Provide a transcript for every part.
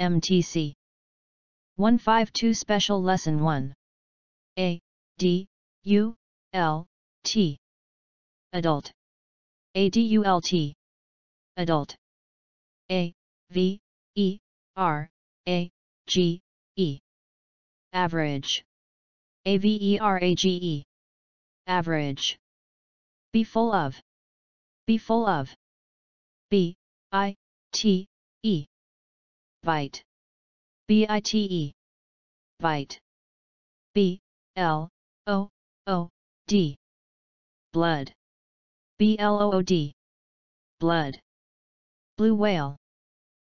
MTC 152 Special Lesson 1 A D U L T. Adult. ADULT Adult. A V E R A G E. Average. AVERAGE Average. Be full of. Be full of. B I T E Bite BITE Bite B L O O D. Blood. BLOOD Blood. Blue whale.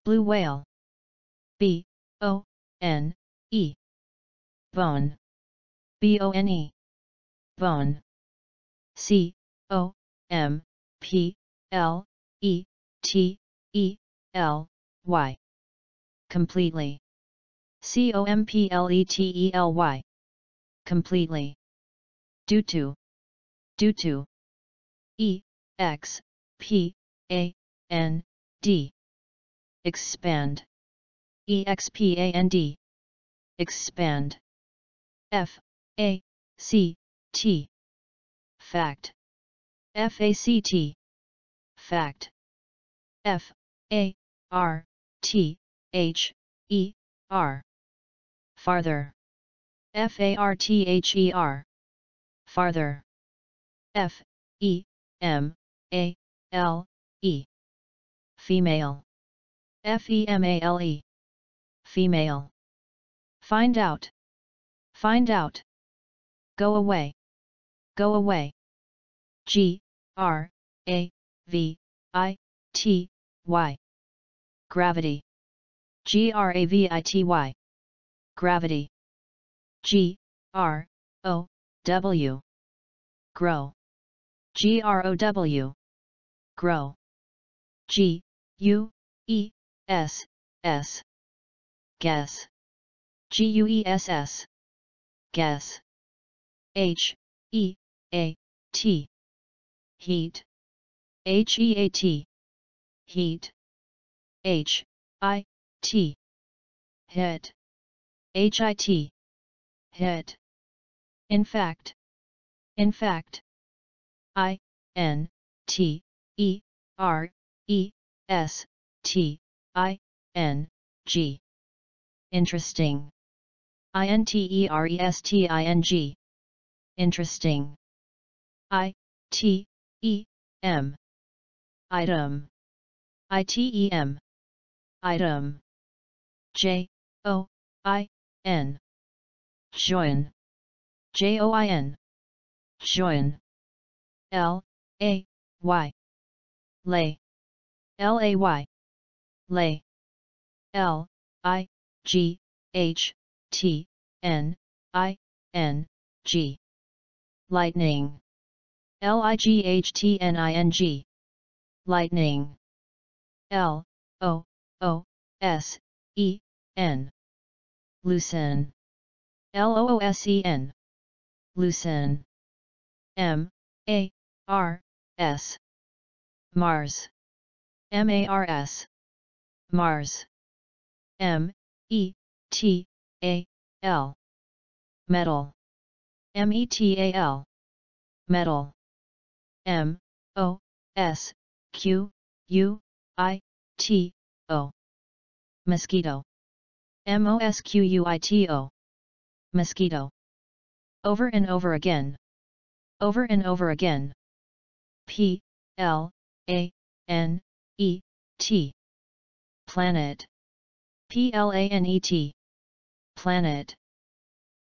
Blue whale. B O N E. Bone. B O N E. Bone. C O M P L E T E L Y Completely. C O M P L E T E L Y. Completely. Due to. Due to. E X P A N D. Expand. EXPAND Expand. F A C T. Fact. FACT Fact. F A R T H E R. Farther. FARTHER Farther. F E M A L E. Female. FEMALE Female. Find out. Find out. Go away. Go away. G R A V I T Y. Gravity G R A V I T Y. Gravity. G R O W. Grow. G R O W. Grow. G U E S S. Guess. G U E S S. Guess. H E A T. Heat. H E A T. Heat. H I T. Hit H I T. Hit In fact. In fact. I N T E R E S T I N G. Interesting. INTERESTING Interesting. I T E M. Item. ITEM Item J O I N. Join. J O I N. Join. L A Y. Lay. L A Y. Lay. L I G H T N I N G. Lightning. L I G H T N I N G. Lightning. L O O S E N. Loosen L O O S E N. Loosen M. A. R. S. Mars. M A R S. Mars. M. E. T. A. L. Metal. M E T A L. Metal. M. O. S. Q. U. I. T. O. Mosquito M O S Q U I T O. Mosquito. Over and over again. Over and over again. P L A N E T. Planet. P L A N E T. Planet.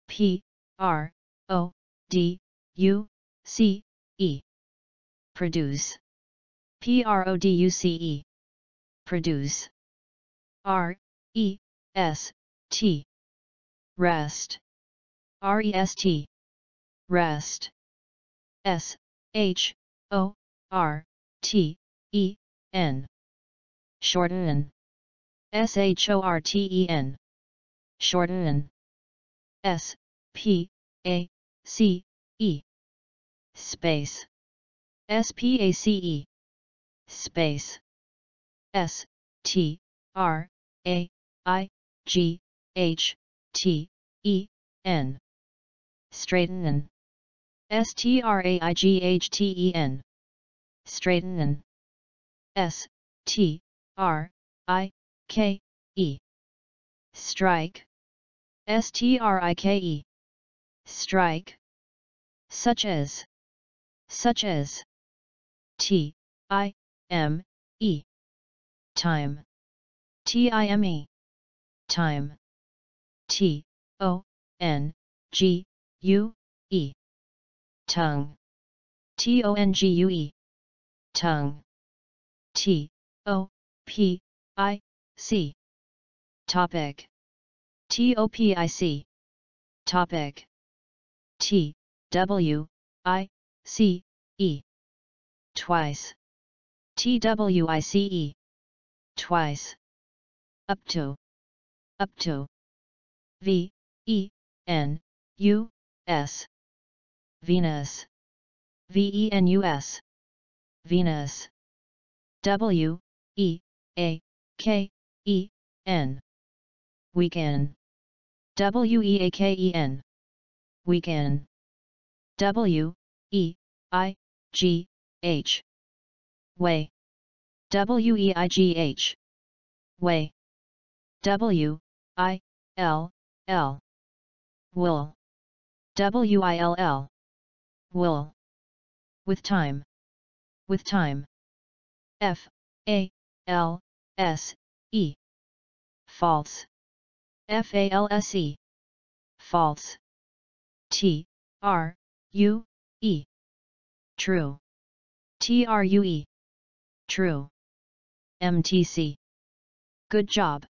P R O D U C E. Produce. P R O D U C E. Produce. R E S T. Rest. R E S T. Rest. S H O R T E N. Shorten. S H O R T E N. Shorten. S P A C E. Space. S P A C E. Space. S T R A I, G, H, T, E, N. Straightenen. S T R A I G H T E N. Straightenen. S, T, R, I, K, E. Strike. S T R I K E. Strike. Such as. Such as. T, I, M, E. Time. T I M E. Time. T, O, N, G, U, E. Tongue. T O N G U E. Tongue. T, O, P, I, C. Topic. T O P I C. Topic. T, W, I, C, E. Twice. T W I C E. Twice. Up to. Up to. V, E, N, U, S. Venus. V E N U S. Venus. W, E, A, K, E, N. Weekend. W E A K E N. Weekend. W, E, I, G, H. Weigh. W E I G H. Weigh. W, I, L, L. Will. W I L L. Will. With time. With time. F, A, L, S, E. False. F A L S E. False. T, R, U, E. True. T R U E. True. MTC. Good job.